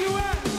you at?